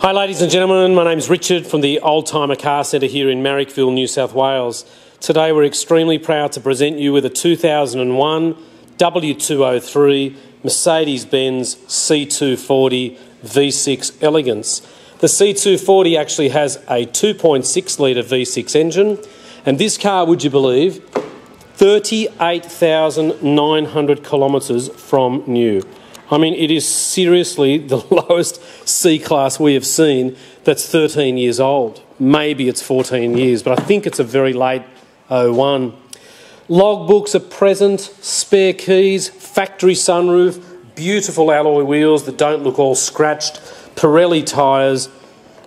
Hi, ladies and gentlemen. My name is Richard from the Oldtimer Car Centre here in Marrickville, New South Wales. Today, we're extremely proud to present you with a 2001 W203 Mercedes Benz C240 V6 Elegance. The C240 actually has a 2.6 litre V6 engine, and this car, would you believe, 38,900 kilometres from new. I mean, it is seriously the lowest C class we have seen that's 13 years old. Maybe it's 14 years, but I think it's a very late 01. Logbooks are present, spare keys, factory sunroof, beautiful alloy wheels that don't look all scratched, Pirelli tyres,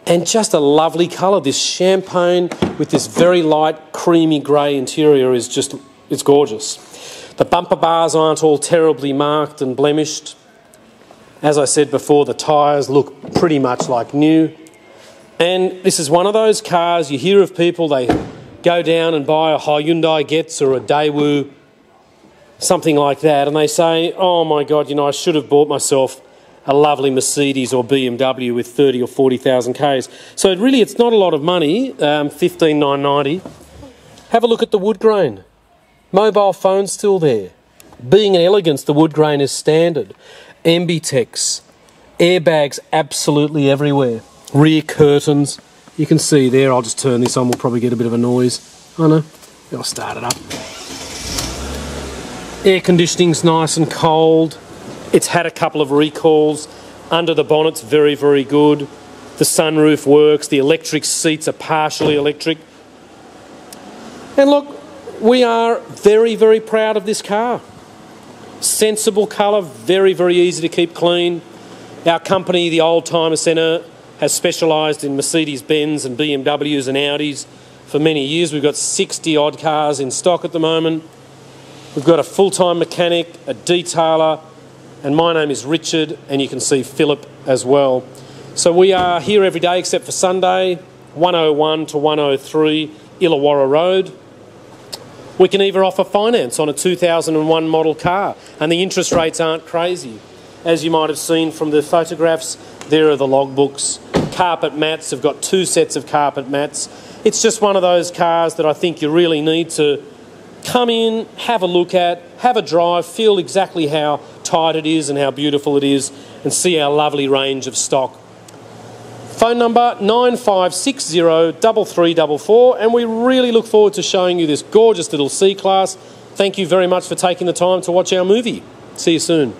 and just a lovely colour. This champagne with this very light, creamy grey interior is just, it's gorgeous. The bumper bars aren't all terribly marked and blemished. As I said before, the tyres look pretty much like new. And this is one of those cars you hear of people, they go down and buy a Hyundai Getz or a Daewoo, something like that, and they say, oh my God, you know, I should have bought myself a lovely Mercedes or BMW with 30 or 40,000 Ks. So really, it's not a lot of money, um, 15,990. Have a look at the wood grain. Mobile phone still there. Being an elegance, the wood grain is standard. Ambitex, airbags absolutely everywhere, rear curtains. You can see there, I'll just turn this on, we'll probably get a bit of a noise. I know, I'll start it up. Air conditioning's nice and cold. It's had a couple of recalls. Under the bonnet's very, very good. The sunroof works. The electric seats are partially electric. And look, we are very, very proud of this car. Sensible colour, very, very easy to keep clean. Our company, the Oldtimer Centre, has specialised in Mercedes Benz and BMWs and Audis for many years. We've got 60 odd cars in stock at the moment. We've got a full time mechanic, a detailer, and my name is Richard, and you can see Philip as well. So we are here every day except for Sunday, 101 to 103 Illawarra Road. We can even offer finance on a 2001 model car, and the interest rates aren't crazy. As you might have seen from the photographs, there are the logbooks. Carpet mats have got two sets of carpet mats. It's just one of those cars that I think you really need to come in, have a look at, have a drive, feel exactly how tight it is and how beautiful it is, and see our lovely range of stock Phone number 9560 3344, and we really look forward to showing you this gorgeous little C Class. Thank you very much for taking the time to watch our movie. See you soon.